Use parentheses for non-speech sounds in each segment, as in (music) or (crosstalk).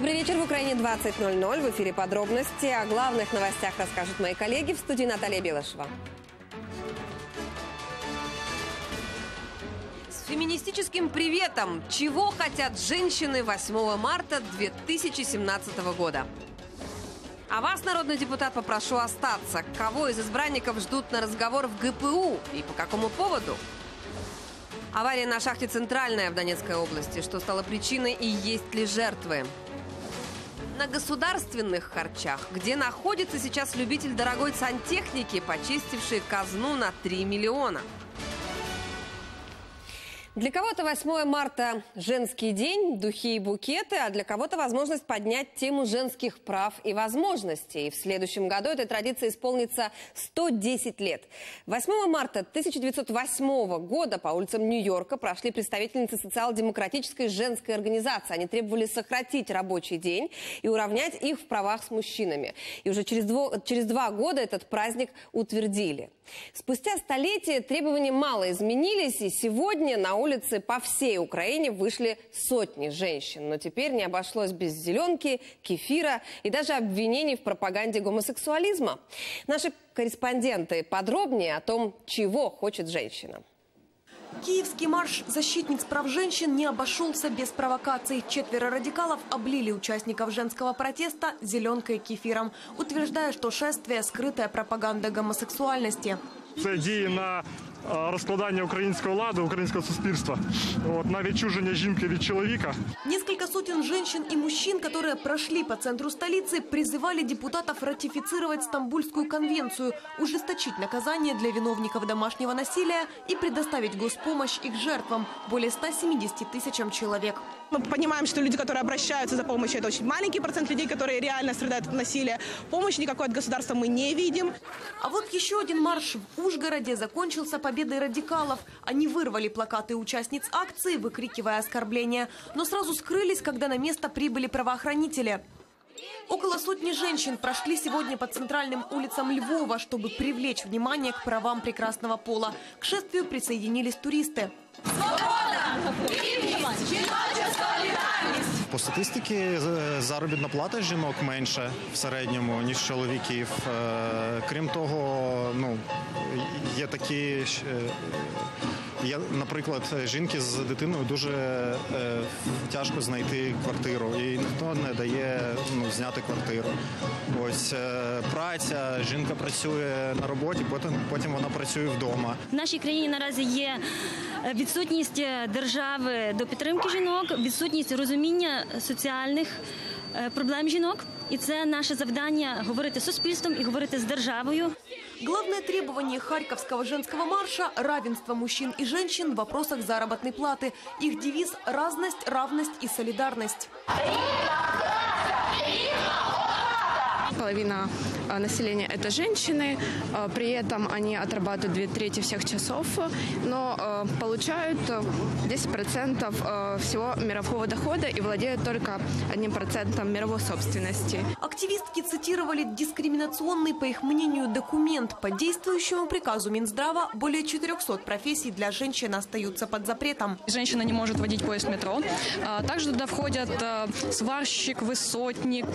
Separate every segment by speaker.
Speaker 1: Добрый вечер. В Украине 20.00. В эфире подробности. О главных новостях расскажут мои коллеги в студии Наталья Белышева. С феминистическим приветом. Чего хотят женщины 8 марта 2017 года? А вас, народный депутат, попрошу остаться. Кого из избранников ждут на разговор в ГПУ и по какому поводу? Авария на шахте «Центральная» в Донецкой области. Что стало причиной и есть ли жертвы? На государственных харчах, где находится сейчас любитель дорогой сантехники, почистивший казну на 3 миллиона – для кого-то 8 марта – женский день, духи и букеты, а для кого-то возможность поднять тему женских прав и возможностей. И в следующем году этой традиции исполнится 110 лет. 8 марта 1908 года по улицам Нью-Йорка прошли представительницы социал-демократической женской организации. Они требовали сократить рабочий день и уравнять их в правах с мужчинами. И уже через, дво, через два года этот праздник утвердили. Спустя столетия требования мало изменились, и сегодня на улице по всей Украине вышли сотни женщин. Но теперь не обошлось без зеленки, кефира и даже обвинений в пропаганде гомосексуализма. Наши корреспонденты подробнее о том, чего хочет женщина.
Speaker 2: Киевский марш защитниц прав женщин не обошелся без провокаций. Четверо радикалов облили участников женского протеста зеленкой и кефиром, утверждая, что шествие – скрытая пропаганда гомосексуальности.
Speaker 3: Це на розкладання українського ладу, українського суспільства, от, на відчуження жінки від чоловіка.
Speaker 2: Несколько сотен женщин и мужчин, которые прошли по центру столицы, призывали депутатов ратифицировать Стамбульскую конвенцию, ужесточить наказание для виновников домашнего насилия и предоставить госпомощь их жертвам – более 170 тысячам человек.
Speaker 4: Мы понимаем, что люди, которые обращаются за помощью, это очень маленький процент людей, которые реально страдают от насилия. Помощи никакой от государства мы не видим.
Speaker 2: А вот еще один марш в Ужгороде закончился победой радикалов. Они вырвали плакаты участниц акции, выкрикивая оскорбления, но сразу скрылись, когда на место прибыли правоохранители. Около сотни женщин прошли сегодня по центральным улицам Львова, чтобы привлечь внимание к правам прекрасного пола. К шествию присоединились туристы. Свобода!
Speaker 5: По статистиці заробітна плата жінок менша в середньому ніж чоловіків. Е, крім того, ну є такі Є, наприклад, жінки з дитиною дуже е, тяжко знайти квартиру, і ніхто не дає ну, зняти квартиру. Ось е, праця, жінка працює на роботі, потім потім вона працює вдома.
Speaker 6: В нашій країні наразі є відсутність держави до підтримки жінок, відсутність розуміння соціальних е, проблем жінок, і це наше завдання говорити з суспільством і говорити з державою.
Speaker 2: Главное требование Харьковского женского марша – равенство мужчин и женщин в вопросах заработной платы. Их девиз – разность, равность и солидарность.
Speaker 7: Половина населения – это женщины, при этом они отрабатывают две трети всех часов, но получают 10% всего мирового дохода и владеют только одним процентом мировой собственности.
Speaker 2: Активистки цитировали дискриминационный, по их мнению, документ. По действующему приказу Минздрава более 400 профессий для женщин остаются под запретом.
Speaker 8: Женщина не может водить поезд метро. Также туда входят сварщик, высотник,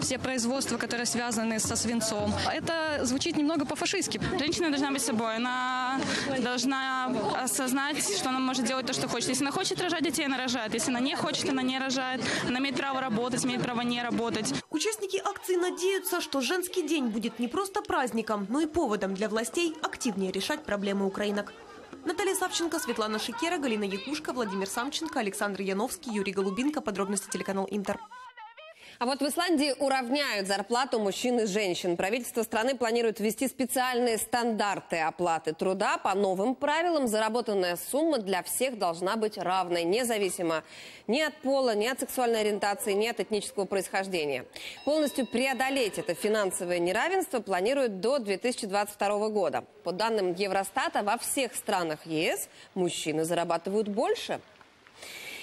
Speaker 8: все производства, которые связаны со свинцом. Это звучит немного по-фашистски.
Speaker 9: Женщина должна быть собой. Она должна осознать, что она может делать то, что хочет. Если она хочет рожать детей, она рожает. Если она не хочет, она не рожает. Она имеет право работать, имеет право не работать.
Speaker 2: Участники акции надеются, что женский день будет не просто праздником, но и поводом для властей активнее решать проблемы украинок. Наталья Савченко, Светлана Шикера, Галина Якушка, Владимир Самченко, Александр Яновский, Юрий Голубинко. Подробности телеканал Интер.
Speaker 1: А вот в Исландии уравняют зарплату мужчин и женщин. Правительство страны планирует ввести специальные стандарты оплаты труда. По новым правилам заработанная сумма для всех должна быть равной, независимо ни от пола, ни от сексуальной ориентации, ни от этнического происхождения. Полностью преодолеть это финансовое неравенство планируют до 2022 года. По данным Евростата, во всех странах ЕС мужчины зарабатывают больше –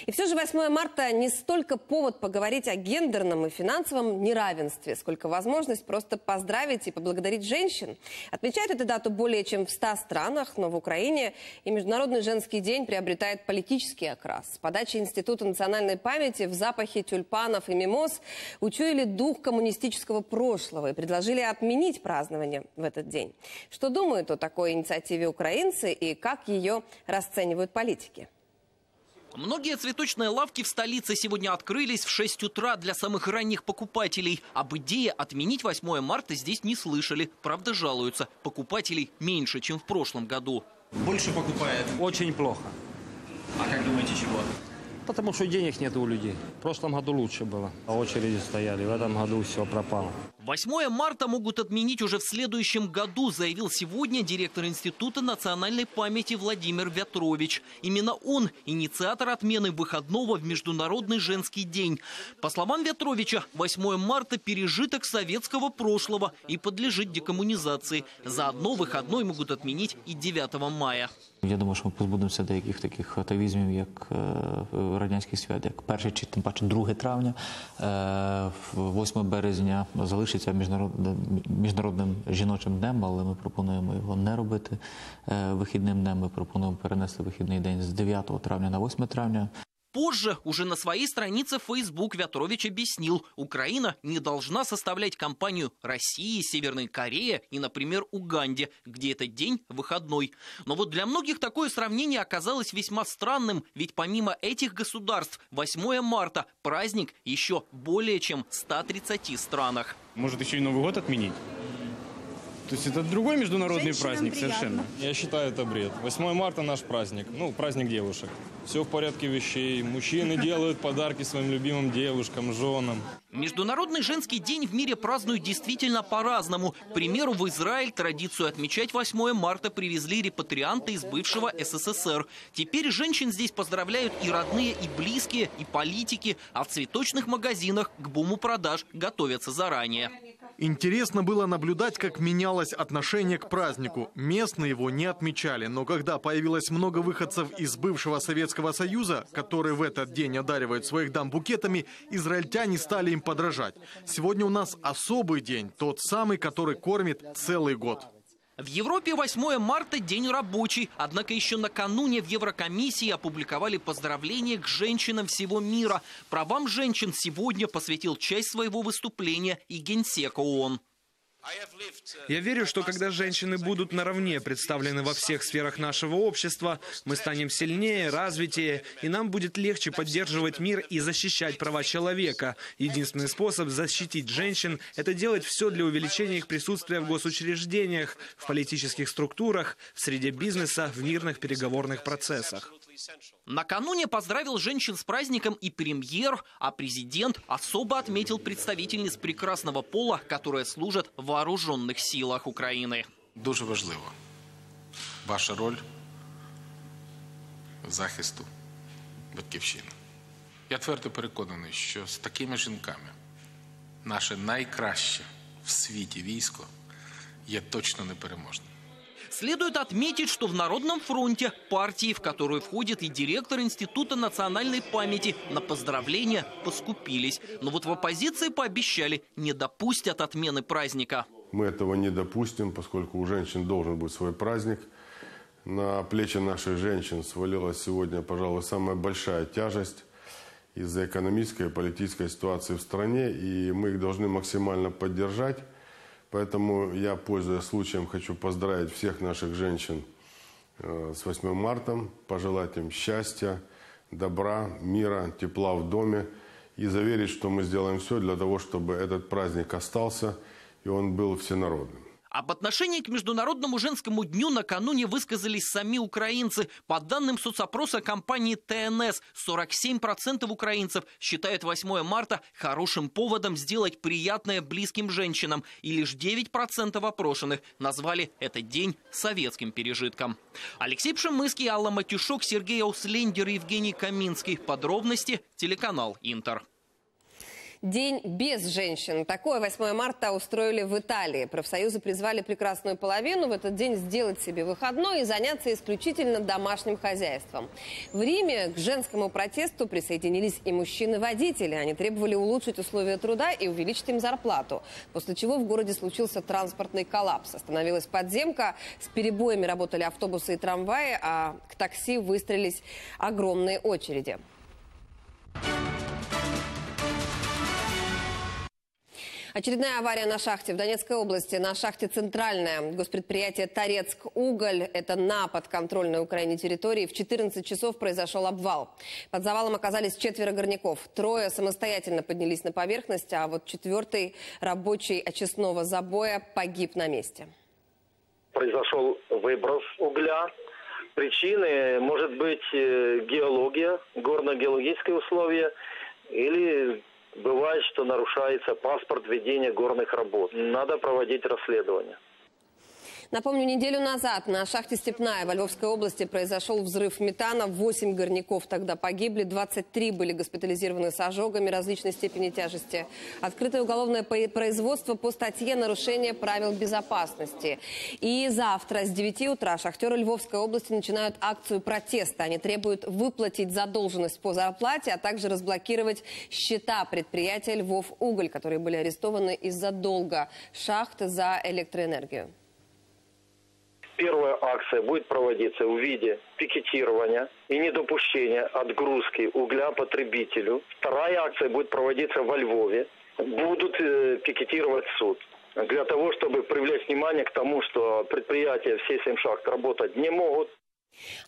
Speaker 1: И все же 8 марта не столько повод поговорить о гендерном и финансовом неравенстве, сколько возможность просто поздравить и поблагодарить женщин. Отмечают эту дату более чем в 100 странах, но в Украине и Международный женский день приобретает политический окрас. С подачи Института национальной памяти в запахе тюльпанов и мимоз учуяли дух коммунистического прошлого и предложили отменить празднование в этот день. Что думают о такой инициативе украинцы и как ее расценивают политики?
Speaker 10: Многие цветочные лавки в столице сегодня открылись в 6 утра для самых ранних покупателей. Об идее отменить 8 марта здесь не слышали. Правда, жалуются. Покупателей меньше, чем в прошлом году.
Speaker 11: Больше покупает?
Speaker 12: Очень плохо.
Speaker 11: А как думаете, чего?
Speaker 12: Потому что денег нет у людей. В прошлом году лучше было. По очереди стояли. В этом году все пропало.
Speaker 10: 8 марта могут отменить уже в следующем году, заявил сегодня директор Института национальной памяти Владимир Вятрович. Именно он инициатор отмены выходного в Международный женский день. По словам Вятровича, 8 марта – пережиток советского прошлого и подлежит декоммунизации. Заодно выходной могут отменить и 9 мая.
Speaker 13: Я думаю, що ми позбудемося деяких таких атавізмів, як радянських свят, як 1 чи тим паче 2 травня, е, 8 березня залишиться міжнародним, міжнародним жіночим днем, але ми пропонуємо його не робити е, вихідним днем. Ми пропонуємо перенести вихідний день з 9 травня на 8 травня.
Speaker 10: Позже, уже на своей странице Facebook Вятрович объяснил, Украина не должна составлять компанию России, Северной Корее и, например, Уганде, где этот день выходной. Но вот для многих такое сравнение оказалось весьма странным, ведь помимо этих государств 8 марта праздник еще более чем в 130 странах.
Speaker 14: Может еще и Новый год отменить? То есть это другой международный
Speaker 4: Женщинам
Speaker 14: праздник
Speaker 4: приятно.
Speaker 14: совершенно.
Speaker 15: Я считаю, это бред. 8 марта наш праздник. Ну, праздник девушек. Все в порядке вещей. Мужчины делают подарки своим любимым девушкам, женам.
Speaker 10: Международный женский день в мире празднуют действительно по-разному. К примеру, в Израиль традицию отмечать 8 марта привезли репатрианты из бывшего СССР. Теперь женщин здесь поздравляют и родные, и близкие, и политики, а в цветочных магазинах к буму продаж готовятся заранее.
Speaker 16: Интересно было наблюдать, как менялось отношение к празднику. Местные его не отмечали, но когда появилось много выходцев из бывшего Советского Союза, которые в этот день одаривают своих дам букетами, израильтяне стали им подражать. Сегодня у нас особый день, тот самый, который кормит целый год.
Speaker 10: В Европе 8 марта – день рабочий. Однако еще накануне в Еврокомиссии опубликовали поздравления к женщинам всего мира. Правам женщин сегодня посвятил часть своего выступления и генсек ООН.
Speaker 17: Я верю, что когда женщины будут наравне представлены во всех сферах нашего общества, мы станем сильнее, развитее, и нам будет легче поддерживать мир и защищать права человека. Единственный способ защитить женщин – это делать все для увеличения их присутствия в госучреждениях, в политических структурах, в среде бизнеса, в мирных переговорных процессах.
Speaker 10: Накануне поздравил женщин с праздником и премьер, а президент особо отметил представительниц прекрасного пола, которые служат в вооруженных силах Украины.
Speaker 18: Дуже важливо ваша роль в захисту батьківщини. Я твердо переконаний, що з такими жінками наше найкраще в світі військо є точно непереможним.
Speaker 10: Следует отметить, что в Народном фронте, партии, в которую входит и директор Института национальной памяти, на поздравления поскупились. Но вот в оппозиции пообещали, не допустят отмены праздника.
Speaker 19: Мы этого не допустим, поскольку у женщин должен быть свой праздник. На плечи наших женщин свалилась сегодня, пожалуй, самая большая тяжесть из-за экономической и политической ситуации в стране, и мы их должны максимально поддержать. Поэтому я, пользуясь случаем, хочу поздравить всех наших женщин э, с 8 марта, пожелать им счастья, добра, мира, тепла в доме и заверить, что мы сделаем все для того, чтобы этот праздник остался и он был всенародным.
Speaker 10: Об отношении к Международному женскому дню накануне высказались сами украинцы. По данным соцопроса компании ТНС, 47% украинцев считают 8 марта хорошим поводом сделать приятное близким женщинам. И лишь 9% опрошенных назвали этот день советским пережитком. Алексей Пшемыский, Алла Матюшок, Сергей Ауслендер, Евгений Каминский. Подробности телеканал Интер.
Speaker 1: День без женщин. Такое 8 марта устроили в Италии. Профсоюзы призвали прекрасную половину в этот день сделать себе выходной и заняться исключительно домашним хозяйством. В Риме к женскому протесту присоединились и мужчины-водители. Они требовали улучшить условия труда и увеличить им зарплату. После чего в городе случился транспортный коллапс. Остановилась подземка, с перебоями работали автобусы и трамваи, а к такси выстроились огромные очереди. Очередная авария на шахте в Донецкой области. На шахте «Центральная». Госпредприятие «Торецк Уголь» – это на подконтрольной Украине территории. В 14 часов произошел обвал. Под завалом оказались четверо горняков. Трое самостоятельно поднялись на поверхность, а вот четвертый рабочий очистного забоя погиб на месте.
Speaker 20: Произошел выброс угля. Причины может быть э, геология, горно-геологические условия или Бывает, что нарушается паспорт ведения горных работ. Надо проводить расследование.
Speaker 1: Напомню, неделю назад на шахте «Степная» во Львовской области произошел взрыв метана. Восемь горняков тогда погибли, 23 были госпитализированы с ожогами различной степени тяжести. Открытое уголовное производство по статье «Нарушение правил безопасности». И завтра с 9 утра шахтеры Львовской области начинают акцию протеста. Они требуют выплатить задолженность по зарплате, а также разблокировать счета предприятия «Львов Уголь», которые были арестованы из-за долга шахты за электроэнергию.
Speaker 20: Первая акция будет проводиться в виде пикетирования и недопущения отгрузки угля потребителю. Вторая акция будет проводиться во Львове. Будут э, пикетировать суд для того, чтобы привлечь внимание к тому, что предприятия все семь шахт работать не могут.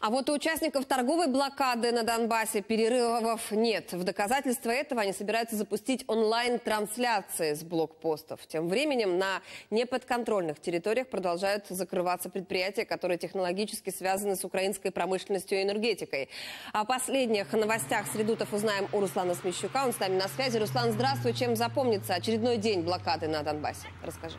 Speaker 1: А вот у участников торговой блокады на Донбассе перерывов нет. В доказательство этого они собираются запустить онлайн-трансляции с блокпостов. Тем временем на неподконтрольных территориях продолжают закрываться предприятия, которые технологически связаны с украинской промышленностью и энергетикой. О последних новостях с узнаем у Руслана Смещука. Он с нами на связи. Руслан, здравствуй. Чем запомнится очередной день блокады на Донбассе? Расскажи.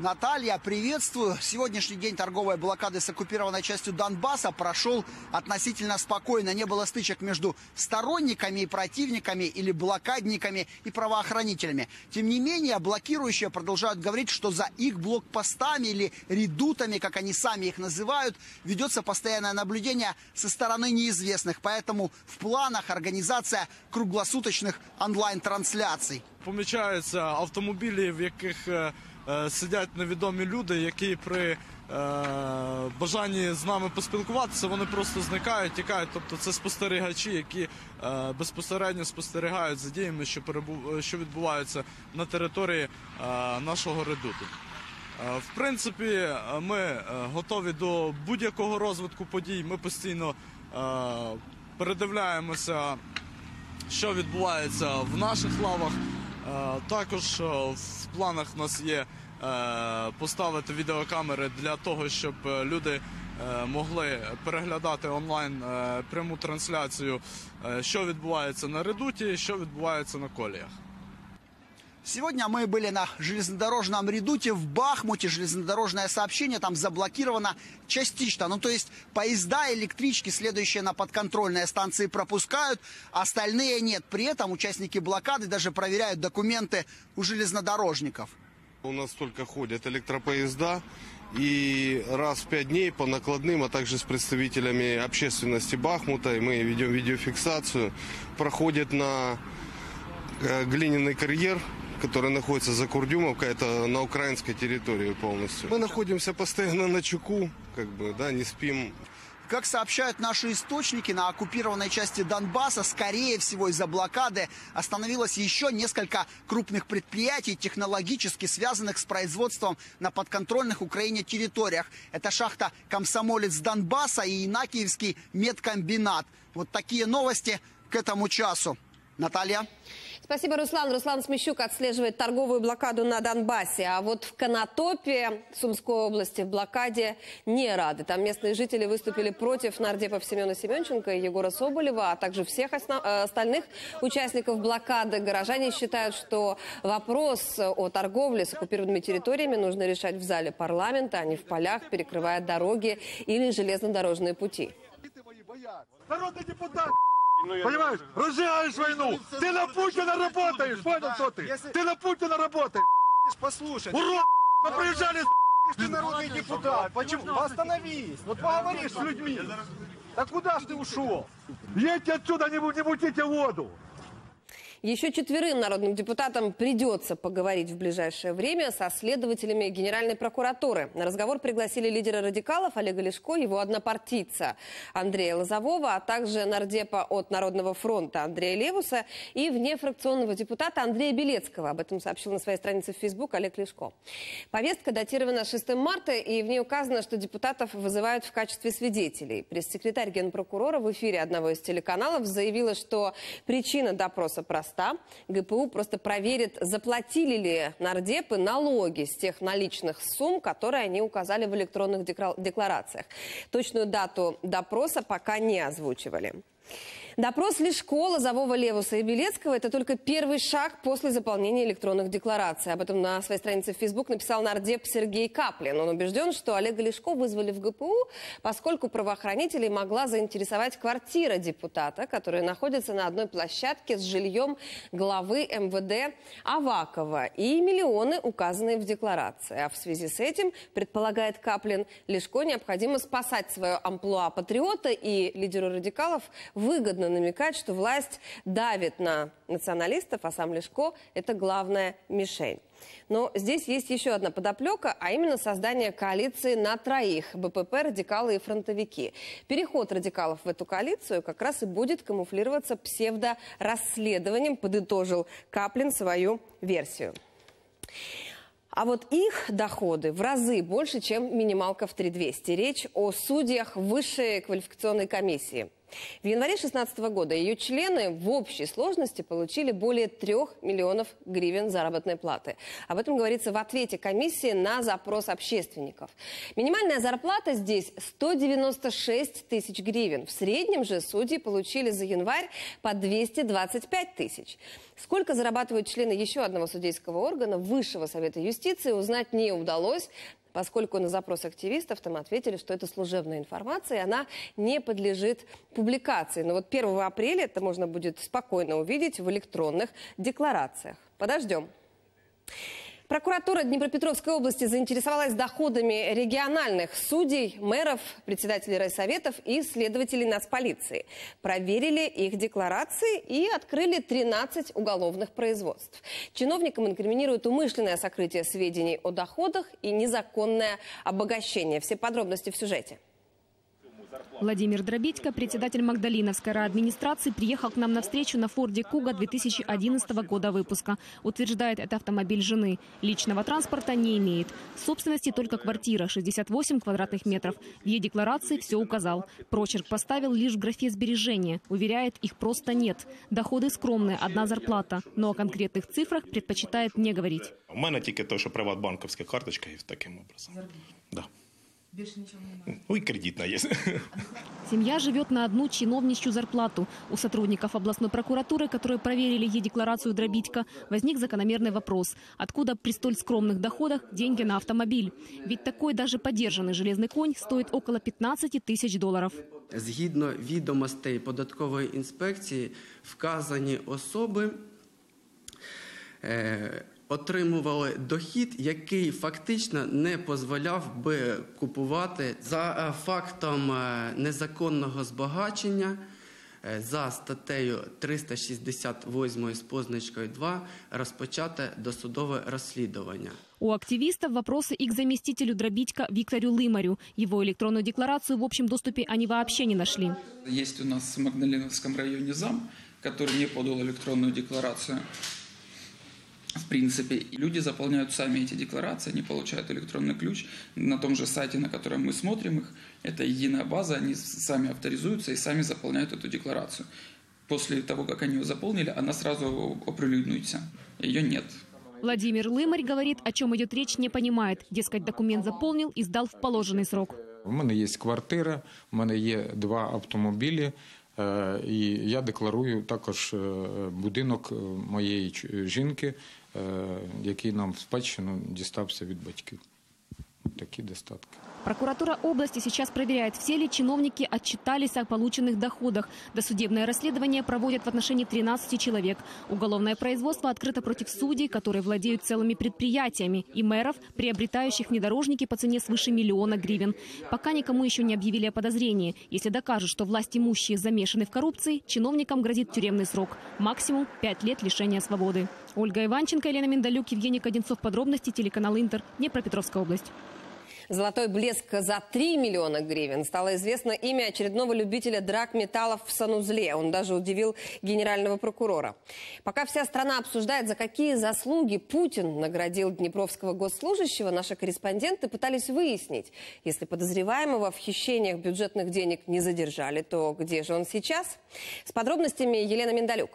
Speaker 21: Наталья, приветствую. Сегодняшний день торговой блокады с оккупированной частью Донбасса прошел относительно спокойно. Не было стычек между сторонниками и противниками или блокадниками и правоохранителями. Тем не менее, блокирующие продолжают говорить, что за их блокпостами или редутами, как они сами их называют, ведется постоянное наблюдение со стороны неизвестных. Поэтому в планах организация круглосуточных онлайн-трансляций.
Speaker 22: Помічаються автомобілі, в яких Е, сидять невідомі люди, які при е, бажанні з нами поспілкуватися, вони просто зникають, тікають. Тобто це спостерігачі, які е, безпосередньо спостерігають за діями, що що відбуваються на території нашого редуту. В принципі, ми готові до будь-якого розвитку подій. Ми постійно передивляємося, що відбувається в наших лавах. Також в планах у нас є поставити відеокамери для того, щоб люди могли переглядати онлайн пряму трансляцію, що відбувається на редуті, що відбувається на коліях.
Speaker 21: Сегодня мы были на железнодорожном редуте в Бахмуте. Железнодорожное сообщение там заблокировано частично. Ну, то есть поезда, электрички, следующие на подконтрольные станции, пропускают, остальные нет. При этом участники блокады даже проверяют документы у железнодорожников.
Speaker 23: У нас только ходят электропоезда. И раз в пять дней по накладным, а также с представителями общественности Бахмута, и мы ведем видеофиксацию, проходит на э, глиняный карьер который находится за Курдюмовкой, это на украинской территории полностью. Мы находимся постоянно на чеку, как бы, да, не спим.
Speaker 21: Как сообщают наши источники, на оккупированной части Донбасса, скорее всего, из-за блокады остановилось еще несколько крупных предприятий, технологически связанных с производством на подконтрольных Украине территориях. Это шахта «Комсомолец Донбасса» и Инакиевский медкомбинат. Вот такие новости к этому часу. Наталья.
Speaker 1: Спасибо, Руслан. Руслан Смещук отслеживает торговую блокаду на Донбассе. А вот в Конотопе, Сумской области, в блокаде не рады. Там местные жители выступили против нардепов Семена Семенченко и Егора Соболева, а также всех основ... Э, остальных участников блокады. Горожане считают, что вопрос о торговле с оккупированными территориями нужно решать в зале парламента, а не в полях, перекрывая дороги или железнодорожные пути.
Speaker 24: Народный депутат
Speaker 25: Понимаешь? Разжигаешь войну. Ты на Путина работаешь, понял, кто ты? Ты на Путина работаешь.
Speaker 26: Послушай.
Speaker 25: Урод, мы приезжали,
Speaker 26: Ты народный депутат. Почему? Остановись. Вот поговоришь с людьми. Да куда ж ты ушел?
Speaker 25: Едьте отсюда, не, не мутите воду.
Speaker 1: Еще четверым народным депутатам придется поговорить в ближайшее время со следователями Генеральной прокуратуры. На разговор пригласили лидера радикалов Олега Лешко, его однопартийца Андрея Лозового, а также нардепа от Народного фронта Андрея Левуса и внефракционного депутата Андрея Белецкого. Об этом сообщил на своей странице в Facebook Олег Лешко. Повестка датирована 6 марта, и в ней указано, что депутатов вызывают в качестве свидетелей. Пресс-секретарь генпрокурора в эфире одного из телеканалов заявила, что причина допроса проста. ГПУ просто проверит, заплатили ли нардепы налоги с тех наличных сумм, которые они указали в электронных декларациях. Точную дату допроса пока не озвучивали. Допрос Лешко, Лозового, Левуса и Белецкого – это только первый шаг после заполнения электронных деклараций. Об этом на своей странице в Facebook написал нардеп Сергей Каплин. Он убежден, что Олега Лешко вызвали в ГПУ, поскольку правоохранителей могла заинтересовать квартира депутата, которая находится на одной площадке с жильем главы МВД Авакова и миллионы, указанные в декларации. А в связи с этим, предполагает Каплин, Лешко необходимо спасать свое амплуа патриота и лидеру радикалов выгодно намекать, что власть давит на националистов, а сам Лешко – это главная мишень. Но здесь есть еще одна подоплека, а именно создание коалиции на троих – БПП, радикалы и фронтовики. Переход радикалов в эту коалицию как раз и будет камуфлироваться псевдорасследованием, подытожил Каплин свою версию. А вот их доходы в разы больше, чем минималка в 3200. Речь о судьях высшей квалификационной комиссии. В январе 2016 года ее члены в общей сложности получили более 3 миллионов гривен заработной платы. Об этом говорится в ответе комиссии на запрос общественников. Минимальная зарплата здесь 196 тысяч гривен. В среднем же судьи получили за январь по 225 тысяч. Сколько зарабатывают члены еще одного судейского органа, Высшего Совета юстиции, узнать не удалось. Поскольку на запрос активистов там ответили, что это служебная информация, и она не подлежит публикации. Но вот 1 апреля это можно будет спокойно увидеть в электронных декларациях. Подождем. Прокуратура Днепропетровской области заинтересовалась доходами региональных судей, мэров, председателей райсоветов и следователей нацполиции. Проверили их декларации и открыли 13 уголовных производств. Чиновникам инкриминируют умышленное сокрытие сведений о доходах и незаконное обогащение. Все подробности в сюжете.
Speaker 27: Владимир Дробитько, председатель Магдалиновской администрации, приехал к нам на встречу на Форде Куга 2011 года выпуска. Утверждает, это автомобиль жены. Личного транспорта не имеет. В собственности только квартира, 68 квадратных метров. В ее декларации все указал. Прочерк поставил лишь в графе сбережения. Уверяет, их просто нет. Доходы скромные, одна зарплата. Но о конкретных цифрах предпочитает не говорить.
Speaker 14: У мене тільки те, що приватбанківська карточка і таким образом. Да. Ну и кредитная есть. (laughs)
Speaker 27: Семья живет на одну чиновничью зарплату. У сотрудников областной прокуратуры, которые проверили е-декларацию Дробитько, возник закономерный вопрос. Откуда при столь скромных доходах деньги на автомобиль? Ведь такой даже подержанный железный конь стоит около 15 тысяч долларов.
Speaker 24: Згідно відомостей податкової інспекції, вказані особи е, отримували дохід, який фактично не дозволяв би купувати за фактом незаконного збагачення. За статтею 368 з позначкою 2 розпочате досудове розслідування.
Speaker 27: У активистов вопросы и к заместителю Дробитько Виктору Лымарю. Его электронную декларацию в общем доступе они вообще не нашли.
Speaker 28: Есть у нас в Магдалиновском районе зам, который не подал электронную декларацию В принципе, и люди заполняют сами эти декларации, они получают электронный ключ на том же сайте, на котором мы смотрим их. Это единая база, они сами авторизуются и сами заполняют эту декларацию. После того, как они ее заполнили, она сразу оприлюднуется. Ее нет.
Speaker 27: Владимир Лымарь говорит, о чем идет речь, не понимает. Дескать, документ заполнил и сдал в положенный срок.
Speaker 29: У мене є квартира, у мене є два автомобілі, е, і я декларую також е, будинок е, моєї ч- жінки, е, який нам в спадщину дістався від батьків. Такі достатки.
Speaker 27: Прокуратура области сейчас проверяет, все ли чиновники отчитались о полученных доходах. Досудебное расследование проводят в отношении 13 человек. Уголовное производство открыто против судей, которые владеют целыми предприятиями, и мэров, приобретающих внедорожники по цене свыше миллиона гривен. Пока никому еще не объявили о подозрении. Если докажут, что власть имущие замешаны в коррупции, чиновникам грозит тюремный срок. Максимум 5 лет лишения свободы. Ольга Иванченко, Елена Миндалюк, Евгений Кодинцов. Подробности телеканал Интер. Днепропетровская область.
Speaker 1: Золотой блеск за 3 миллиона гривен. Стало известно имя очередного любителя драк металлов в санузле. Он даже удивил генерального прокурора. Пока вся страна обсуждает, за какие заслуги Путин наградил днепровского госслужащего, наши корреспонденты пытались выяснить. Если подозреваемого в хищениях бюджетных денег не задержали, то где же он сейчас? С подробностями Елена Миндалюк.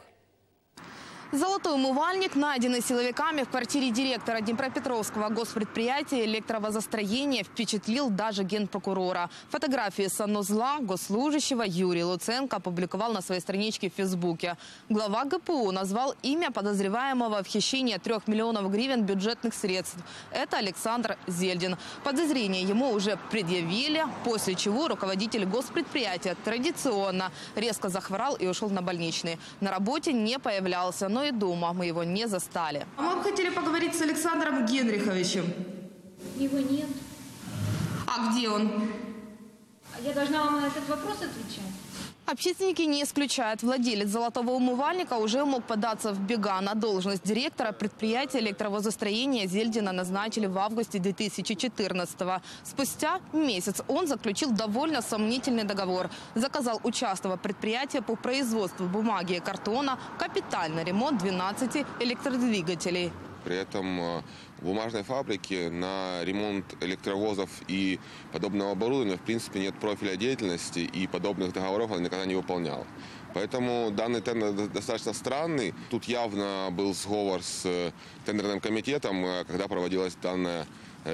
Speaker 30: Золотой умывальник, найденный силовиками в квартире директора Днепропетровского госпредприятия электровозостроения, впечатлил даже генпрокурора. Фотографии санузла госслужащего Юрий Луценко опубликовал на своей страничке в Фейсбуке. Глава ГПУ назвал имя подозреваемого в хищении трех миллионов гривен бюджетных средств. Это Александр Зельдин. Подозрение ему уже предъявили, после чего руководитель госпредприятия традиционно резко захворал и ушел на больничный. На работе не появлялся, но и дома мы его не застали.
Speaker 31: А мы бы хотели поговорить с Александром Генриховичем.
Speaker 32: Его нет.
Speaker 31: А где он?
Speaker 32: Я должна вам на этот вопрос отвечать.
Speaker 30: Общественники не исключают. Владелец золотого умывальника уже мог податься в бега. На должность директора предприятия электровозостроения Зельдина назначили в августе 2014 -го. Спустя месяц он заключил довольно сомнительный договор. Заказал участного предприятия по производству бумаги и картона капитальный ремонт 12 электродвигателей.
Speaker 33: При этом э, бумажной фабрике на ремонт электровозов и подобного оборудования в принципе нет профиля деятельности и подобных договоров он никогда не выполнял. Поэтому данный тендер достаточно странный. Тут явно был сговор с э, тендерным комитетом, э, когда проводилась данная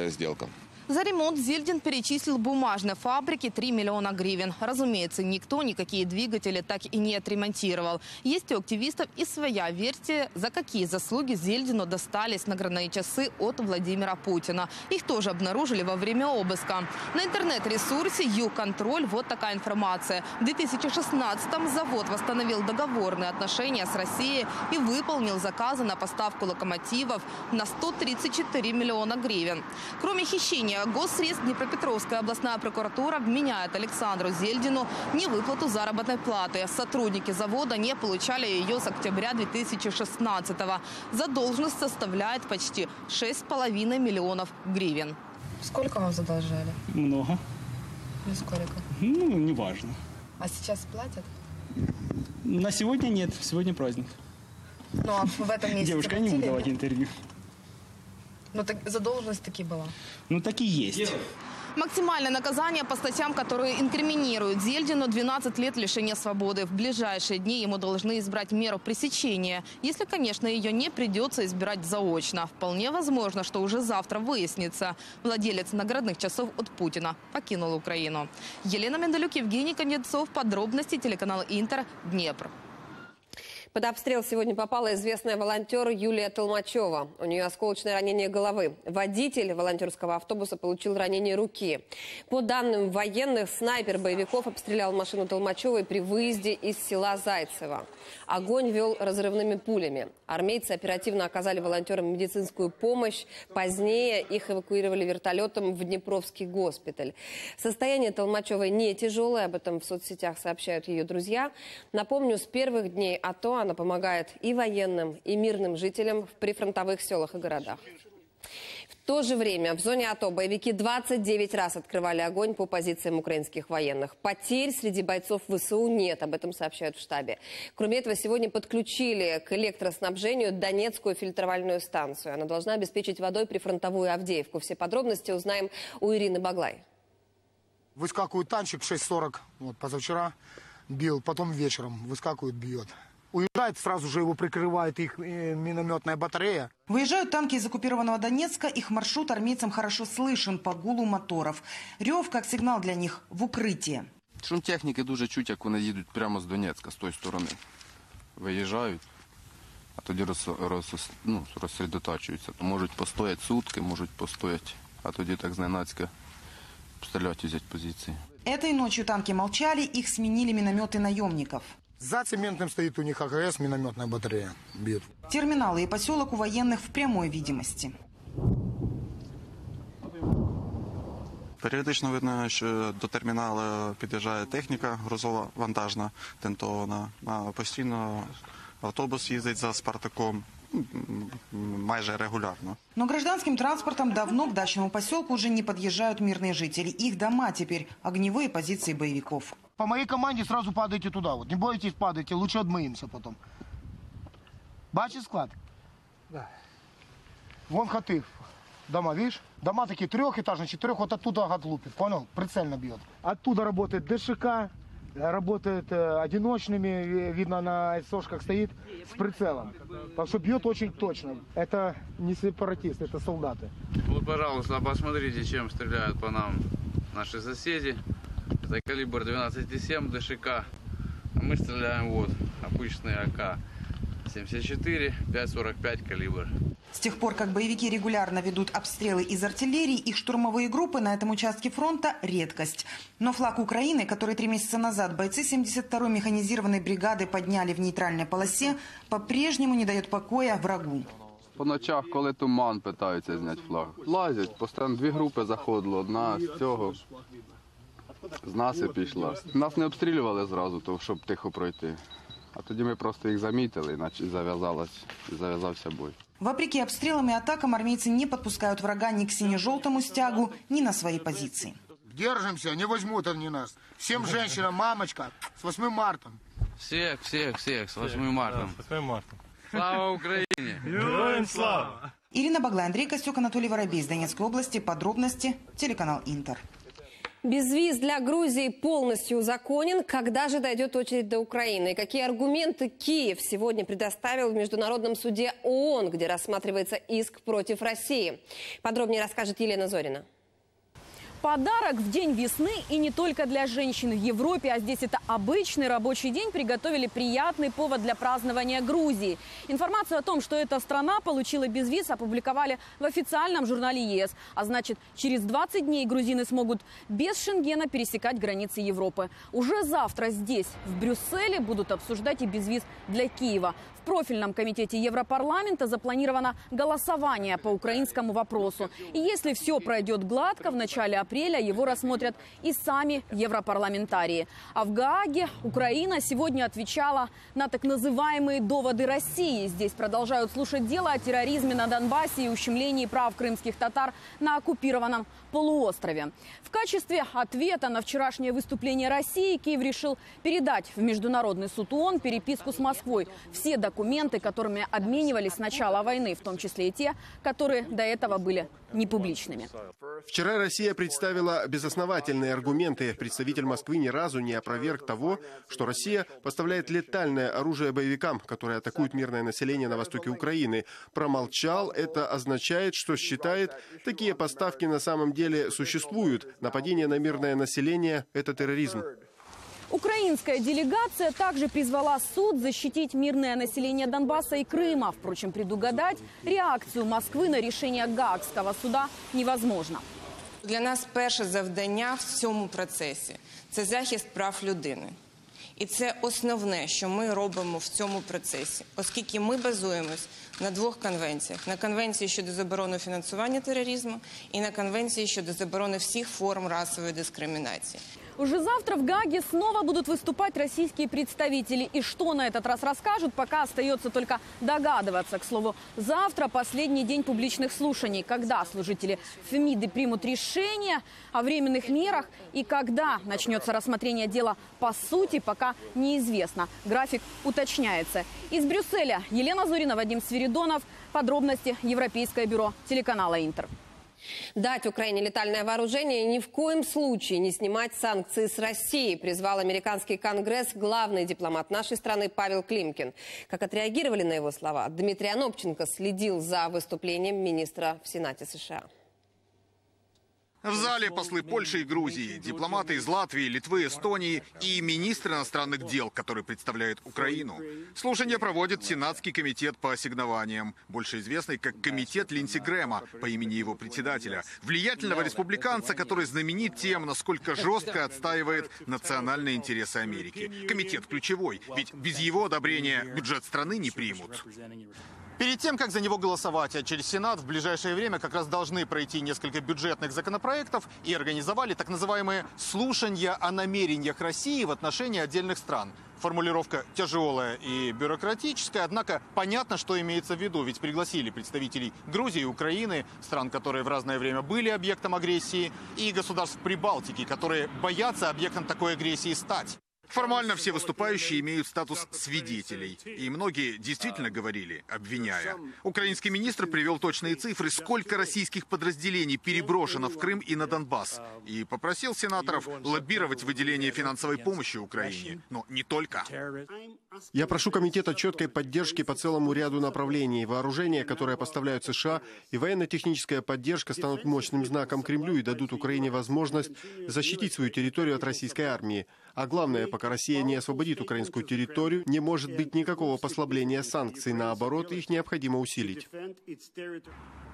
Speaker 33: сделка.
Speaker 30: За ремонт Зельдин перечислил бумажной фабрике 3 миллиона гривен. Разумеется, никто никакие двигатели так и не отремонтировал. Есть у активистов и своя версия, за какие заслуги Зельдину достались наградные часы от Владимира Путина. Их тоже обнаружили во время обыска. На интернет-ресурсе «Юконтроль» вот такая информация. В 2016-м завод восстановил договорные отношения с Россией и выполнил заказы на поставку локомотивов на 134 миллиона гривен. Кроме хищения госсредств Днепропетровская областная прокуратура вменяет Александру Зельдину невыплату заработной платы. Сотрудники завода не получали ее с октября 2016 -го. Задолженность составляет почти 6,5 миллионов гривен.
Speaker 31: Сколько вам задолжали?
Speaker 34: Много.
Speaker 31: Ну сколько?
Speaker 34: Ну, неважно.
Speaker 31: А сейчас платят?
Speaker 34: На сегодня нет, сегодня праздник.
Speaker 31: Ну а в этом месяце
Speaker 34: Девушка, я не буду давать интервью.
Speaker 31: Ну, так, задолженность таки была.
Speaker 34: Ну, так и есть.
Speaker 30: Максимальное наказание по статьям, которые инкриминируют Зельдину 12 лет лишения свободы. В ближайшие дни ему должны избрать меру пресечения. Если, конечно, ее не придется избирать заочно. Вполне возможно, что уже завтра выяснится. Владелец наградных часов от Путина покинул Украину. Елена Менделюк, Евгений Конецов. Подробности телеканал Интер. Днепр.
Speaker 1: Под обстрел сегодня попала известная волонтер Юлия Толмачева. У нее осколочное ранение головы. Водитель волонтерского автобуса получил ранение руки. По данным военных, снайпер боевиков обстрелял машину Толмачевой при выезде из села Зайцево. Огонь вел разрывными пулями. Армейцы оперативно оказали волонтерам медицинскую помощь. Позднее их эвакуировали вертолетом в Днепровский госпиталь. Состояние Толмачевой не тяжелое, об этом в соцсетях сообщают ее друзья. Напомню, с первых дней АТО она помогает и военным, и мирным жителям в прифронтовых селах и городах. В то же время в зоне АТО боевики 29 раз открывали огонь по позициям украинских военных. Потерь среди бойцов ВСУ нет, об этом сообщают в штабе. Кроме этого, сегодня подключили к электроснабжению Донецкую фильтровальную станцию. Она должна обеспечить водой прифронтовую Авдеевку. Все подробности узнаем у Ирины Баглай.
Speaker 35: Выскакивает танчик 6.40, вот позавчера бил, потом вечером выскакивает, бьет Уезжает, сразу же его прикрывает их э, минометная батарея.
Speaker 36: Выезжают танки из оккупированного Донецка. Их маршрут армейцам хорошо слышен по гулу моторов. Рев как сигнал для них в укрытие.
Speaker 37: Шум техніки дуже чуть, як вони їдуть прямо з Донецька, з тої сторони. Виїжджають, а тоді роз, роз, ну, розсредотачуються. То можуть постояти сутки, можуть постояти, а тоді так зненацька обстрілювати і взяти позиції.
Speaker 36: Этой ночью танки молчали, их сменили минометы наемников.
Speaker 35: За цементным стоит у них АГС, минометная батарея. Бьет.
Speaker 36: Терминалы и поселок у военных в прямой видимости.
Speaker 38: Періодично видно, що до терміналу під'їжджає техніка грузова вантажна, тентована. А Постійно автобус їздить за Спартаком м, м, майже регулярно.
Speaker 36: Но гражданским транспортом давно к дачному поселку уже не подъезжают мирные жители. Их дома теперь огневые позиции боевиков.
Speaker 35: По моей команде сразу падайте туда. Вот. Не бойтесь, падайте, лучше отмыемся потом. Бачишь склад? Да. Вон хаты. Дома, видишь? Дома такие трехэтажные, четырех, вот оттуда гад лупит, понял? Прицельно бьет. Оттуда работает ДШК, э, работает э, одиночными, видно на СОшках стоит, с прицелом. Так что бьет очень точно. Это не сепаратисты, это солдаты.
Speaker 39: Вот, пожалуйста, посмотрите, чем стреляют по нам наши соседи. Это калибр 12,7 ДШК. А мы стреляем вот обычный АК. 74, 5,45 калибр.
Speaker 36: С тех пор, как боевики регулярно ведут обстрелы из артиллерии, их штурмовые группы на этом участке фронта – редкость. Но флаг Украины, который три месяца назад бойцы 72-й механизированной бригады подняли в нейтральной полосе, по-прежнему не дает покоя врагу.
Speaker 37: По ночах, коли туман, питаються зняти флаг. Лазять, постійно дві групи заходило, одна з цього. З нас і пішла. Нас не обстрілювали зразу, то, щоб тихо пройти. А тоді ми просто їх замітили, іначе зав'язалась, зав'язався бой.
Speaker 36: Вопреки обстрелам и атакам армейцы не подпускают врага ни к сине-желтому стягу, ни на свои позиции.
Speaker 35: Держимся, не возьмут они нас. Всем женщинам, мамочка, с 8 марта.
Speaker 39: Всех, всех, всех с 8 марта.
Speaker 22: С 8 марта.
Speaker 39: Слава Украине! (laughs)
Speaker 22: Героям слава!
Speaker 36: Ирина Багла, Андрей Костюк, Анатолий Воробей из Донецкой области. Подробности телеканал Интер.
Speaker 1: Безвиз для Грузии полностью узаконен. Когда же дойдет очередь до Украины? И какие аргументы Киев сегодня предоставил в Международном суде ООН, где рассматривается иск против России? Подробнее расскажет Елена Зорина.
Speaker 40: Подарок в день весны и не только для женщин в Европе, а здесь это обычный рабочий день, приготовили приятный повод для празднования Грузии. Информацию о том, что эта страна получила безвиз, опубликовали в официальном журнале ЕС. А значит, через 20 дней грузины смогут без Шенгена пересекать границы Европы. Уже завтра здесь, в Брюсселе, будут обсуждать и безвиз для Киева. В профильном комитете Европарламента запланировано голосование по украинскому вопросу. И если все пройдет гладко, в начале апреля его рассмотрят и сами европарламентарии. А в Гааге Украина сегодня отвечала на так называемые доводы России. Здесь продолжают слушать дело о терроризме на Донбассе и ущемлении прав крымских татар на оккупированном полуострове. В качестве ответа на вчерашнее выступление России Киев решил передать в Международный суд ООН переписку с Москвой. Все документы, которыми обменивались с начала войны, в том числе и те, которые до этого были непубличными.
Speaker 41: Вчера Россия представила безосновательные аргументы. Представитель Москвы ни разу не опроверг того, что Россия поставляет летальное оружие боевикам, которые атакуют мирное население на востоке Украины. Промолчал. Это означает, что считает, такие поставки на самом деле существуют. Нападение на мирное население – это терроризм.
Speaker 40: Украинская делегация также призвала суд защитить мирное население Донбасса и Крыма. Впрочем, предугадать реакцию Москвы на решение Гаагского суда невозможно.
Speaker 42: Для нас перше завдання в цьому процесі це захист прав людини. І це основне, що ми робимо в цьому процесі, оскільки ми базуємось на двох конвенціях: на конвенції щодо заборони фінансування тероризму і на конвенції щодо заборони всіх форм расової дискримінації.
Speaker 40: Уже завтра в Гаге снова будут выступать российские представители. И что на этот раз расскажут, пока остается только догадываться. К слову, завтра последний день публичных слушаний. Когда служители Фемиды примут решение о временных мерах и когда начнется рассмотрение дела по сути, пока неизвестно. График уточняется. Из Брюсселя Елена Зорина, Вадим Свиридонов. Подробности Европейское бюро телеканала «Интер».
Speaker 1: Дать Украине летальное вооружение и ни в коем случае не снимать санкции с России, призвал американский конгресс главный дипломат нашей страны Павел Климкин. Как отреагировали на его слова? Дмитрий Анопченко следил за выступлением министра в Сенате США.
Speaker 43: В зале послы Польши и Грузии, дипломаты из Латвии, Литвы, Эстонии и министр иностранных дел, который представляет Украину. Слушание проводит Сенатский комитет по ассигнованиям, больше известный как Комитет Линдси Грэма по имени его председателя, влиятельного республиканца, который знаменит тем, насколько жестко отстаивает национальные интересы Америки. Комитет ключевой, ведь без его одобрения бюджет страны не примут.
Speaker 44: Перед тем, как за него голосовать, а через Сенат в ближайшее время как раз должны пройти несколько бюджетных законопроектов и организовали так называемые слушания о намерениях России в отношении отдельных стран. Формулировка тяжелая и бюрократическая, однако понятно, что имеется в виду, ведь пригласили представителей Грузии, Украины, стран, которые в разное время были объектом агрессии, и государств Прибалтики, которые боятся объектом такой агрессии стать.
Speaker 43: Формально все выступающие имеют статус свидетелей. И многие действительно говорили, обвиняя. Украинский министр привел точные цифры, сколько российских подразделений переброшено в Крым и на Донбасс. И попросил сенаторов лоббировать выделение финансовой помощи Украине. Но не только.
Speaker 41: Я прошу комитета четкой поддержки по целому ряду направлений. Вооружения, которые поставляют США, и военно-техническая поддержка станут мощным знаком Кремлю и дадут Украине возможность защитить свою территорию от российской армии. А главное, пока Россия не освободит украинскую территорию, не может быть никакого послабления санкций. Наоборот, их необходимо усилить.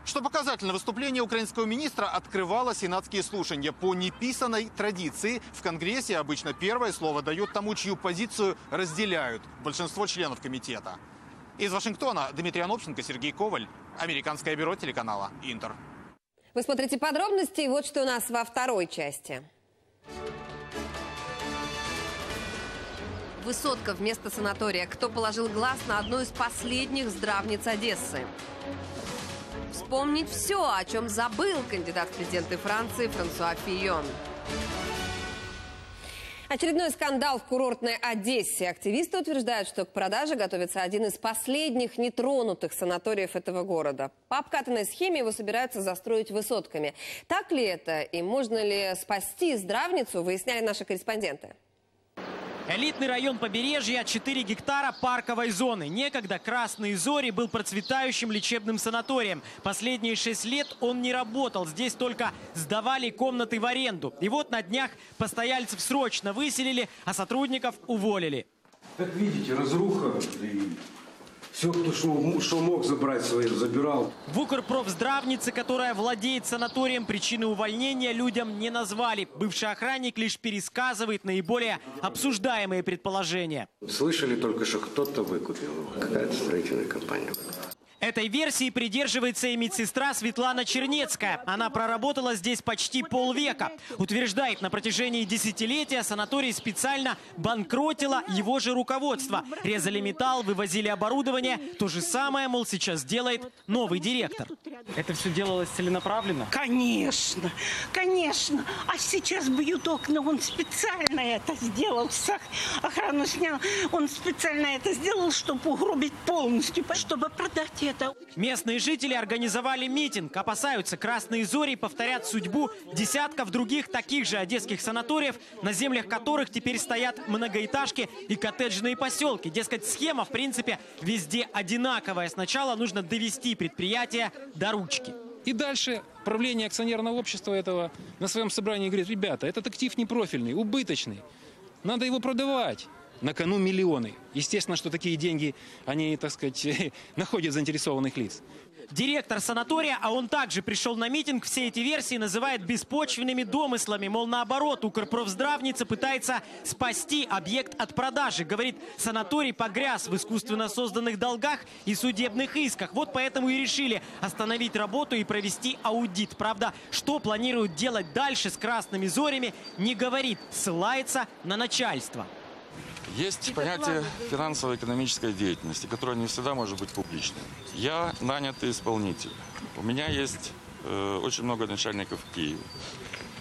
Speaker 44: Что показательно, выступление украинского министра открывало сенатские слушания. По неписанной традиции в Конгрессе обычно первое слово дают тому, чью позицию разделяют большинство членов комитета. Из Вашингтона Дмитрий Анопченко, Сергей Коваль, Американское бюро телеканала «Интер».
Speaker 1: Вы смотрите подробности, и вот что у нас во второй части. Высотка вместо санатория. Кто положил глаз на одну из последних здравниц Одессы? Вспомнить все, о чем забыл кандидат в президенты Франции Франсуа Фийон. Очередной скандал в курортной Одессе. Активисты утверждают, что к продаже готовится один из последних нетронутых санаториев этого города. По обкатанной схеме его собираются застроить высотками. Так ли это и можно ли спасти здравницу, выясняли наши корреспонденты.
Speaker 45: Элитный район побережья, 4 гектара парковой зоны. Некогда Красный Зори был процветающим лечебным санаторием. Последние 6 лет он не работал. Здесь только сдавали комнаты в аренду. И вот на днях постояльцев срочно выселили, а сотрудников уволили.
Speaker 46: Как видите, разруха и все, кто что, что мог забрать свое, забирал.
Speaker 45: В Укрпрофздравнице, которая владеет санаторием, причины увольнения людям не назвали. Бывший охранник лишь пересказывает наиболее обсуждаемые предположения.
Speaker 46: Слышали только, что кто-то выкупил. Какая-то строительная компания.
Speaker 45: Этой версии придерживается и медсестра Светлана Чернецкая. Она проработала здесь почти полвека. Утверждает, на протяжении десятилетия санаторий специально банкротило его же руководство. Резали металл, вывозили оборудование. То же самое, мол, сейчас делает новый директор. Это все делалось целенаправленно?
Speaker 47: Конечно, конечно. А сейчас бьют окна. Он специально это сделал. Охрану снял. Он специально это сделал, чтобы угробить полностью, чтобы продать это.
Speaker 45: Местные жители организовали митинг. Опасаются, красные зори повторят судьбу десятков других таких же одесских санаториев, на землях которых теперь стоят многоэтажки и коттеджные поселки. Дескать, схема, в принципе, везде одинаковая. Сначала нужно довести предприятие до ручки.
Speaker 48: И дальше правление акционерного общества этого на своем собрании говорит, ребята, этот актив непрофильный, убыточный, надо его продавать на кону миллионы. Естественно, что такие деньги, они, так сказать, (laughs) находят заинтересованных лиц.
Speaker 45: Директор санатория, а он также пришел на митинг, все эти версии называет беспочвенными домыслами. Мол, наоборот, Укрпрофздравница пытается спасти объект от продажи. Говорит, санаторий погряз в искусственно созданных долгах и судебных исках. Вот поэтому и решили остановить работу и провести аудит. Правда, что планируют делать дальше с красными зорями, не говорит, ссылается на начальство.
Speaker 49: Есть понятие финансово-экономической деятельности, которое не всегда может быть публичным. Я нанятый исполнитель. У меня есть э, очень много начальников в Киеве.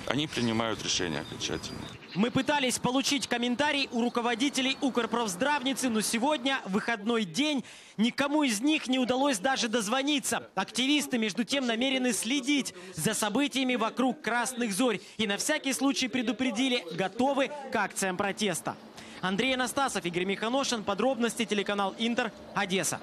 Speaker 49: Они принимают решения окончательно.
Speaker 45: Мы пытались получить комментарий у руководителей Укрпрофздравницы, но сегодня выходной день. Никому из них не удалось даже дозвониться. Активисты, между тем, намерены следить за событиями вокруг Красных Зорь. И на всякий случай предупредили, готовы к акциям протеста. Андрей Анастасов, Игорь Миханошин. Подробности телеканал Интер, Одесса.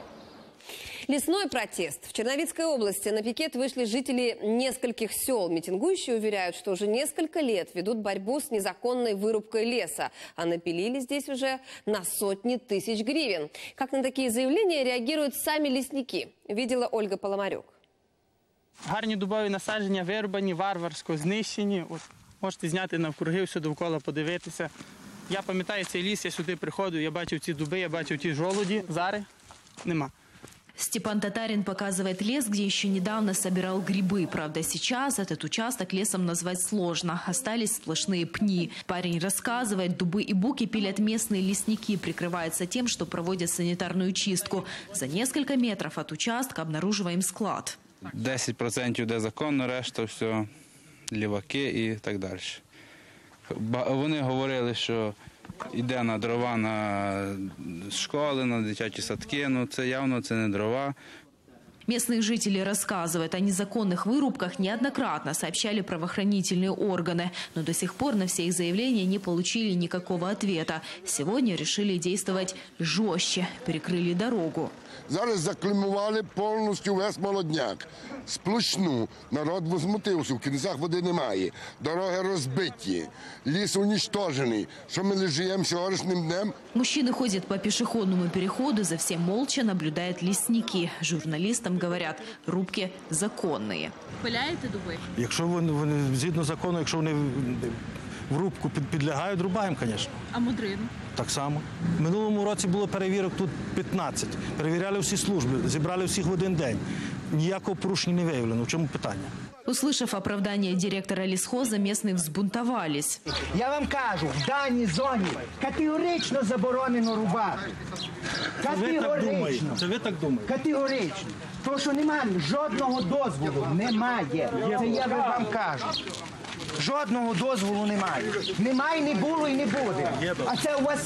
Speaker 1: Лесной протест. В Черновицкой области на пикет вышли жители нескольких сел. Митингующие уверяют, что уже несколько лет ведут борьбу с незаконной вырубкой леса, а напилили здесь уже на сотни тысяч гривен. Как на такие заявления реагируют сами лесники, видела Ольга Поломарюк.
Speaker 50: Гарні дубові насадження вирубані, варварсько знищені. От, можете зняти навкруги, все довкола подивитися. Я пам'ятаю цей ліс, я сюди приходив, я бачив ці дуби, я бачив ті жолуді. Зараз нема.
Speaker 51: Степан Татарин показывает лес, где еще недавно собирал грибы. Правда, сейчас этот участок лесом назвать сложно. Остались сплошные пни. Парень рассказывает, дубы и буки пилят местные лесники. Прикрывается тем, что проводят санитарную чистку. За несколько метров от участка обнаруживаем склад.
Speaker 52: 10% йде законно, решта все ліваки і так далі. Вони говорили, що йде на дрова на школи, на дитячі садки. Ну це явно це не дрова.
Speaker 51: Местные жители рассказывают о незаконных вырубках неоднократно сообщали правоохранительные органы, но до сих пор на все их заявления не получили никакого ответа. Сегодня решили действовать жестче, перекрыли дорогу.
Speaker 53: Зараз заклимували повністю весь молодняк. Сплошну. Народ возмутився, в кінцях води немає. Дороги розбиті, ліс уніштожений. Що ми лежимо сьогоднішнім днем?
Speaker 51: Мужчины ходят по пешеходному переходу, за всем молча наблюдают лесники. Журналистам говорят, рубки законные.
Speaker 54: Пиляєте дуби?
Speaker 55: Якщо вони, вони згідно закону, якщо вони в рубку під- підлягають, рубаємо, звісно.
Speaker 54: А мудрину?
Speaker 55: Так само. Минулому році було перевірок тут 15. Перевіряли всі служби, зібрали всіх в один день. Ніякого порушення не виявлено. В чому питання?
Speaker 51: Услышав оправдание директора лесхоза, местные взбунтовались.
Speaker 56: Я вам кажу, в даній зоні категорично заборонено рубати. Категорично.
Speaker 55: Це ви так думаєте.
Speaker 56: Категорично. Тому що немає жодного дозволу. Немає. Це я вам кажу. Жодного дозволу немає. Немає, не було і не буде. А це у вас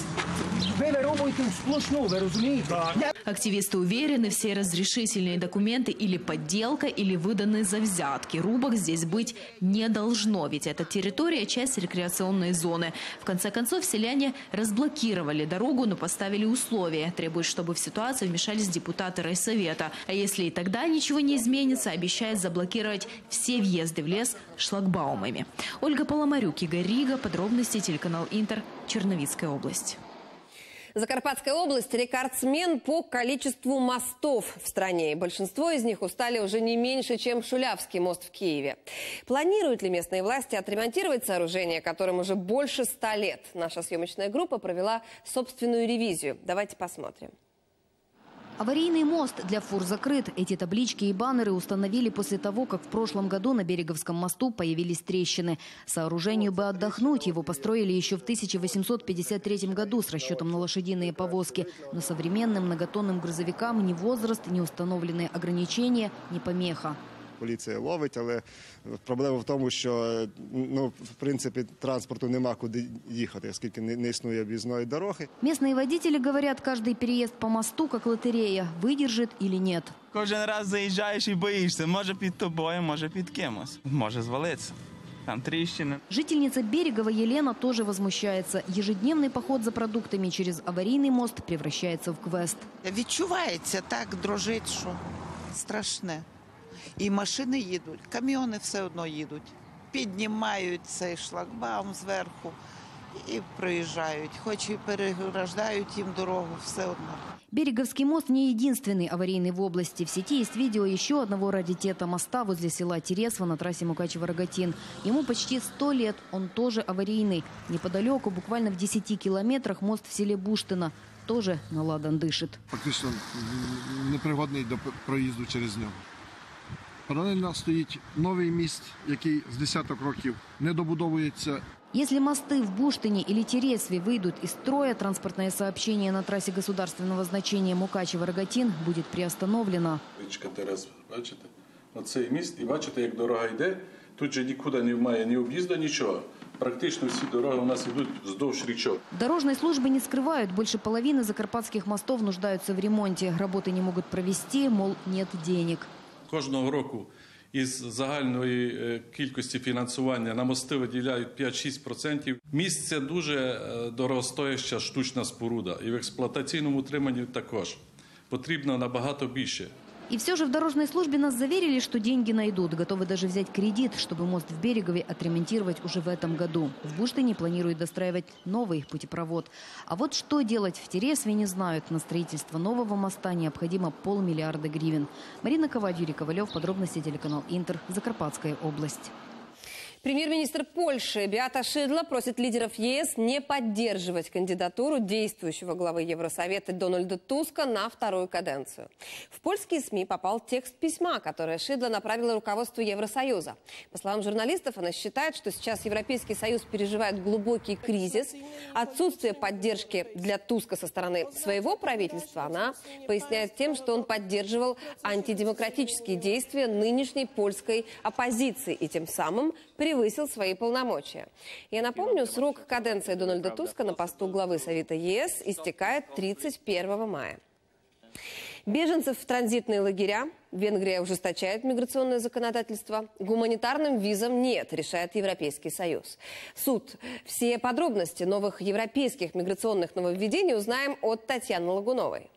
Speaker 56: ви вирубуєте сплошну, ви розумієте? Я
Speaker 51: Активисты уверены, все разрешительные документы или подделка, или выданы за взятки. Рубок здесь быть не должно, ведь эта территория – часть рекреационной зоны. В конце концов, селяне разблокировали дорогу, но поставили условия. Требуют, чтобы в ситуацию вмешались депутаты райсовета. А если и тогда ничего не изменится, обещают заблокировать все въезды в лес шлагбаумами. Ольга Поломарюк, Игорь Рига. Подробности телеканал Интер. Черновицкая область.
Speaker 1: Закарпатская область – рекордсмен по количеству мостов в стране. Большинство из них устали уже не меньше, чем Шулявский мост в Киеве. Планируют ли местные власти отремонтировать сооружение, которым уже больше ста лет? Наша съемочная группа провела собственную ревизию. Давайте посмотрим.
Speaker 57: Аварийный мост для фур закрыт. Эти таблички и баннеры установили после того, как в прошлом году на Береговском мосту появились трещины. Сооружению бы отдохнуть. Его построили еще в 1853 году с расчетом на лошадиные повозки. Но современным многотонным грузовикам ни возраст, ни установленные ограничения не помеха
Speaker 58: поліція ловить, але проблема в тому, що ну, в принципі транспорту нема куди їхати, оскільки не, не існує об'їзної дороги.
Speaker 57: Местные водители говорят, каждый переезд по мосту как лотерея. Выдержит или нет.
Speaker 59: Кожен раз заїжджаєш і боїшся. Може під тобою, може під кимось. Може звалитися. Там тріщини.
Speaker 57: Жительница Берегова Елена тоже возмущается. Ежедневный поход за продуктами через аварийный мост превращается в квест.
Speaker 60: Відчувається так, дрожить, що страшне. І машини їдуть, каміони все одно їдуть. Піднімають цей шлагбаум зверху і проїжджають. Хоч і переграждають їм дорогу, все одно.
Speaker 57: Береговский мост не единственный аварийный в области. В сети есть видео еще одного раритета моста возле села Тересва на трассе Мукачево-Рогатин. Ему почти 100 лет, он тоже аварийный. Неподалеку, буквально в 10 километрах, мост в селе Буштина. Тоже наладан дышит.
Speaker 61: Фактично непригодний до проїзду через нього. Паралельно стоїть новий міст, який з десяток років не добудовується
Speaker 57: Если мосты в Буштине или Тересве выйдут из строя, транспортное сообщение на трассе государственного значения Мукачево-Рогатин будет приостановлено.
Speaker 62: Річка Терес, бачите? Оцей міст, і бачите, як дорога йде. Тут же нікуди немає ні об'їзду, нічого. Практично всі дороги у нас йдуть вздовж річок.
Speaker 57: Дорожной службы не скрывают, больше половины закарпатских мостов нуждаются в ремонте. Работы не могут провести, мол, нет денег.
Speaker 62: Кожного року із загальної е, кількості фінансування на мости виділяють 5-6%. Міст це дуже е, дорогостояща штучна споруда. І в експлуатаційному утриманні також. Потрібно набагато більше.
Speaker 57: И все же в дорожной службе нас заверили, что деньги найдут. Готовы даже взять кредит, чтобы мост в Берегове отремонтировать уже в этом году. В Буштине планируют достраивать новый путепровод. А вот что делать в Тересве не знают. На строительство нового моста необходимо полмиллиарда гривен. Марина Коваль, Юрий Ковалев. Подробности телеканал Интер. Закарпатская область.
Speaker 1: Премьер-министр Польши Биата Шидла просит лидеров ЕС не поддерживать кандидатуру действующего главы Евросовета Дональда Туска на вторую каденцию. В польские СМИ попал текст письма, которое Шидла направила руководству Евросоюза. По словам журналистов, она считает, что сейчас Европейский Союз переживает глубокий кризис. Отсутствие поддержки для Туска со стороны своего правительства она поясняет тем, что он поддерживал антидемократические действия нынешней польской оппозиции и тем самым превысил свои полномочия. Я напомню, срок каденции Дональда Туска на посту главы Совета ЕС истекает 31 мая. Беженцев в транзитные лагеря. Венгрия ужесточает миграционное законодательство. Гуманитарным визам нет, решает Европейский Союз. Суд. Все подробности новых европейских миграционных нововведений узнаем от Татьяны Лагуновой.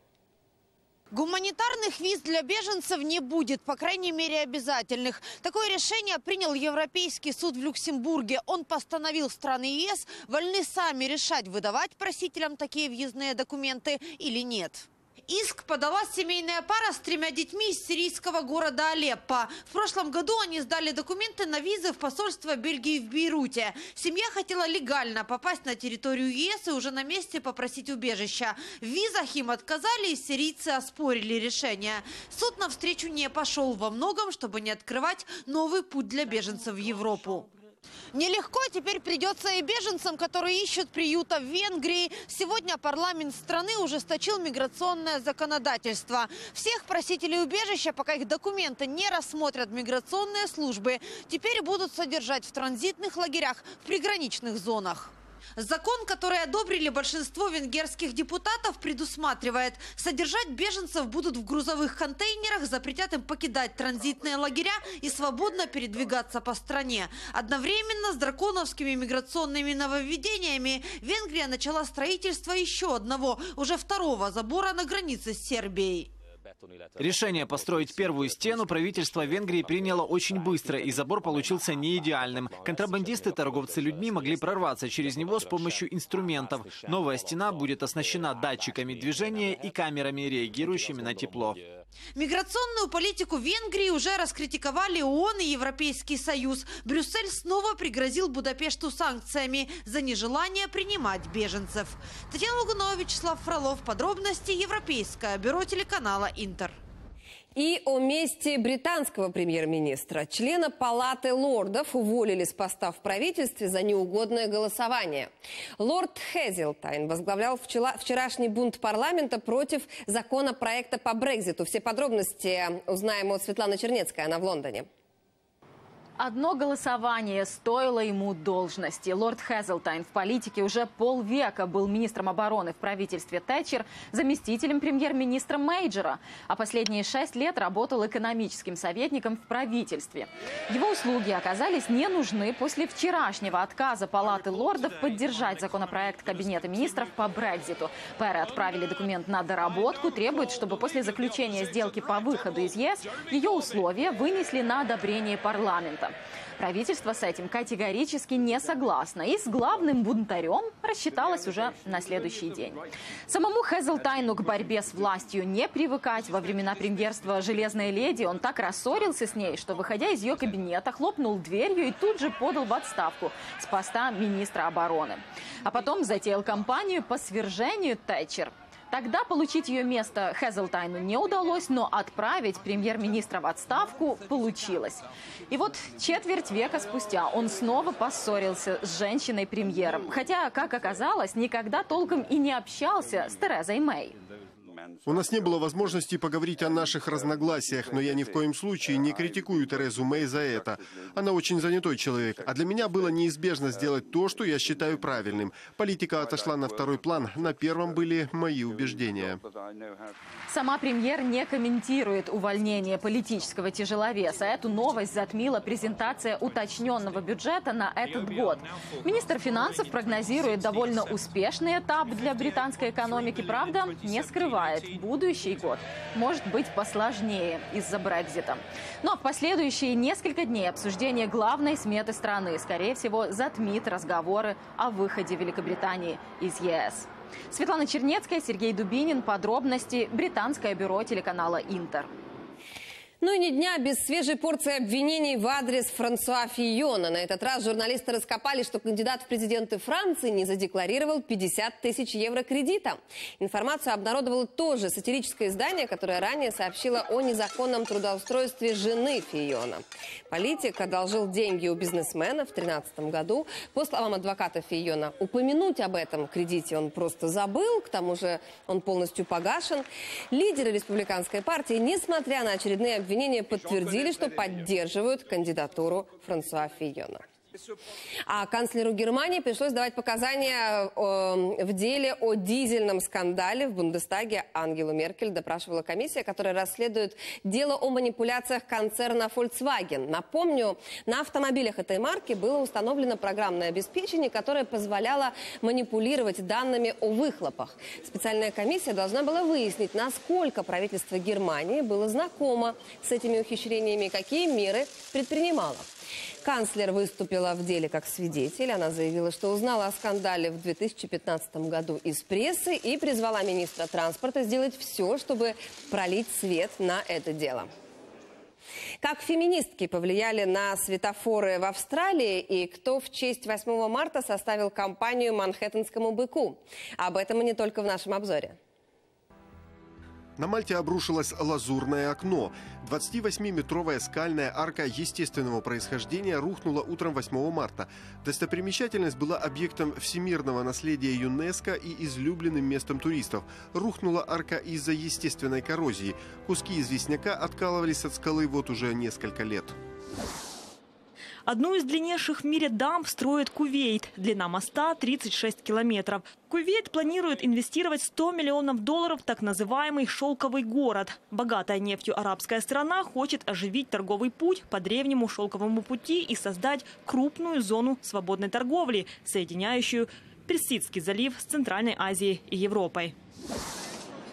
Speaker 63: Гуманитарных виз для беженцев не будет, по крайней мере обязательных. Такое решение принял Европейский суд в Люксембурге. Он постановил страны ЕС вольны сами решать, выдавать просителям такие въездные документы или нет. Иск подала семейная пара с тремя детьми из сирийского города Алеппо. В прошлом году они сдали документы на визы в посольство Бельгии в Бейруте. Семья хотела легально попасть на территорию ЕС и уже на месте попросить убежища. В визах им отказали и сирийцы оспорили решение. Суд навстречу не пошел во многом, чтобы не открывать новый путь для беженцев в Европу. Нелегко теперь придется и беженцам, которые ищут приюта в Венгрии. Сегодня парламент страны ужесточил миграционное законодательство. Всех просителей убежища, пока их документы не рассмотрят миграционные службы, теперь будут содержать в транзитных лагерях в приграничных зонах. Закон, который одобрили большинство венгерских депутатов, предусматривает, содержать беженцев будут в грузовых контейнерах, запретят им покидать транзитные лагеря и свободно передвигаться по стране. Одновременно с драконовскими миграционными нововведениями Венгрия начала строительство еще одного, уже второго забора на границе с Сербией.
Speaker 64: Решение построить первую стену правительство Венгрии приняло очень быстро, и забор получился не идеальным. Контрабандисты, торговцы людьми могли прорваться через него с помощью инструментов. Новая стена будет оснащена датчиками движения и камерами, реагирующими на тепло.
Speaker 63: Миграционную политику Венгрии уже раскритиковали ООН и Европейский Союз. Брюссель снова пригрозил Будапешту санкциями за нежелание принимать беженцев. Татьяна Лугунова, Вячеслав Фролов. Подробности Европейское бюро телеканала «Интер».
Speaker 1: И о месте британского премьер-министра. Члена Палаты лордов уволили с поста в правительстве за неугодное голосование. Лорд Хезилтайн возглавлял вчерашний бунт парламента против законопроекта по Брекзиту. Все подробности узнаем от Светланы Чернецкой, она в Лондоне.
Speaker 65: Одно голосование стоило ему должности. Лорд Хезлтайн в политике уже полвека был министром обороны в правительстве Тэтчер, заместителем премьер-министра Мейджора, а последние шесть лет работал экономическим советником в правительстве. Его услуги оказались не нужны после вчерашнего отказа Палаты лордов поддержать законопроект Кабинета министров по Брекзиту. Пэры отправили документ на доработку, требует, чтобы после заключения сделки по выходу из ЕС ее условия вынесли на одобрение парламента. Правительство с этим категорически не согласно и с главным бунтарем рассчиталось уже на следующий день. Самому Хезлтайну к борьбе с властью не привыкать. Во времена премьерства «Железной леди» он так рассорился с ней, что, выходя из ее кабинета, хлопнул дверью и тут же подал в отставку с поста министра обороны. А потом затеял кампанию по свержению Тэтчер. Тогда получить ее место Хезлтайну не удалось, но отправить премьер-министра в отставку получилось. И вот четверть века спустя он снова поссорился с женщиной-премьером. Хотя, как оказалось, никогда толком и не общался с Терезой Мэй.
Speaker 66: У нас не было возможности поговорить о наших разногласиях, но я ни в коем случае не критикую Терезу Мэй за это. Она очень занятой человек, а для меня было неизбежно сделать то, что я считаю правильным. Политика отошла на второй план, на первом были мои убеждения.
Speaker 65: Сама премьер не комментирует увольнение политического тяжеловеса. Эту новость затмила презентация уточненного бюджета на этот год. Министр финансов прогнозирует довольно успешный этап для британской экономики, правда, не скрывает считает, будущий год может быть посложнее из-за Брекзита. Но в последующие несколько дней обсуждение главной сметы страны, скорее всего, затмит разговоры о выходе Великобритании из ЕС. Светлана Чернецкая, Сергей Дубинин. Подробности. Британское бюро телеканала «Интер».
Speaker 1: Ну и ни дня без свежей порции обвинений в адрес Франсуа Фийона. На этот раз журналисты раскопали, что кандидат в президенты Франции не задекларировал 50 тысяч евро кредита. Информацию обнародовало тоже сатирическое издание, которое ранее сообщило о незаконном трудоустройстве жены Фийона. Политик одолжил деньги у бизнесмена в 2013 году. По словам адвоката Фийона, упомянуть об этом кредите он просто забыл, к тому же он полностью погашен. Лидеры республиканской партии, несмотря на очередные обвинения, обвинения подтвердили, что поддерживают кандидатуру Франсуа Фийона. А канцлеру Германии пришлось давать показания э, в деле о дизельном скандале в Бундестаге. Ангелу Меркель допрашивала комиссия, которая расследует дело о манипуляциях концерна Volkswagen. Напомню, на автомобилях этой марки было установлено программное обеспечение, которое позволяло манипулировать данными о выхлопах. Специальная комиссия должна была выяснить, насколько правительство Германии было знакомо с этими ухищрениями и какие меры предпринимало. Канцлер выступила в деле как свидетель. Она заявила, что узнала о скандале в 2015 году из прессы и призвала министра транспорта сделать все, чтобы пролить свет на это дело. Как феминистки повлияли на светофоры в Австралии и кто в честь 8 марта составил кампанию «Манхэттенскому быку». Об этом и не только в нашем обзоре.
Speaker 66: На Мальте обрушилось лазурное окно. 28-метровая скальная арка естественного происхождения рухнула утром 8 марта. Достопримечательность была объектом всемирного наследия ЮНЕСКО и излюбленным местом туристов. Рухнула арка из-за естественной коррозии. Куски известняка откалывались от скалы вот уже несколько лет.
Speaker 67: Одну из длиннейших в мире дамб строит Кувейт. Длина моста 36 километров. Кувейт планирует инвестировать 100 миллионов долларов в так называемый «шелковый город». Богатая нефтью арабская страна хочет оживить торговый путь по древнему шелковому пути и создать крупную зону свободной торговли, соединяющую Персидский залив с Центральной Азией и Европой.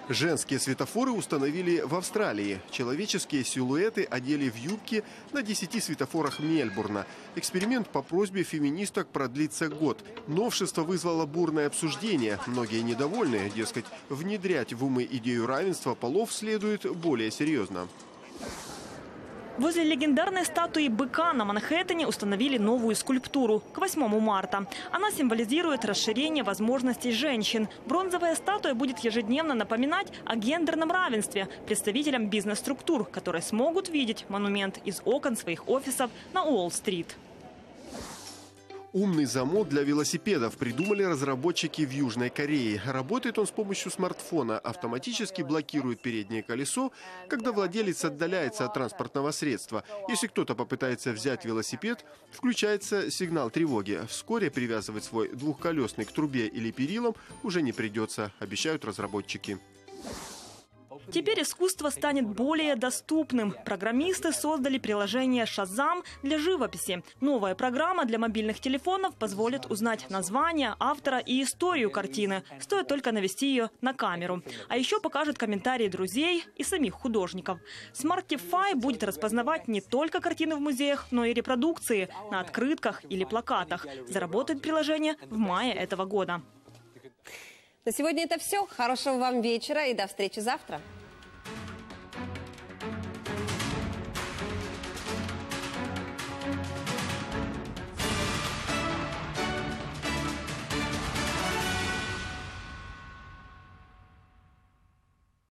Speaker 66: Женские светофоры установили в Австралии. Человеческие силуэты одели в юбки на 10 светофорах Мельбурна. Эксперимент по просьбе феминисток продлится год. Новшество вызвало бурное обсуждение. Многие недовольны, дескать, внедрять в умы идею равенства полов следует более серьезно.
Speaker 67: Возле легендарной статуи быка на Манхэттене установили новую скульптуру к 8 марта. Она символизирует расширение возможностей женщин. Бронзовая статуя будет ежедневно напоминать о гендерном равенстве представителям бизнес-структур, которые смогут видеть монумент из окон своих офисов на Уолл-стрит.
Speaker 66: Умный замок для велосипедов придумали разработчики в Южной Корее. Работает он с помощью смартфона, автоматически блокирует переднее колесо, когда владелец отдаляется от транспортного средства. Если кто-то попытается взять велосипед, включается сигнал тревоги. Вскоре привязывать свой двухколесный к трубе или перилам уже не придется, обещают разработчики.
Speaker 67: Теперь искусство станет более доступным. Программисты создали приложение «Шазам» для живописи. Новая программа для мобильных телефонов позволит узнать название, автора и историю картины. Стоит только навести ее на камеру. А еще покажет комментарии друзей и самих художников. Smartify будет распознавать не только картины в музеях, но и репродукции на открытках или плакатах. Заработает приложение в мае этого года.
Speaker 1: На сегодня это все. Хорошего вам вечера и до встречи завтра.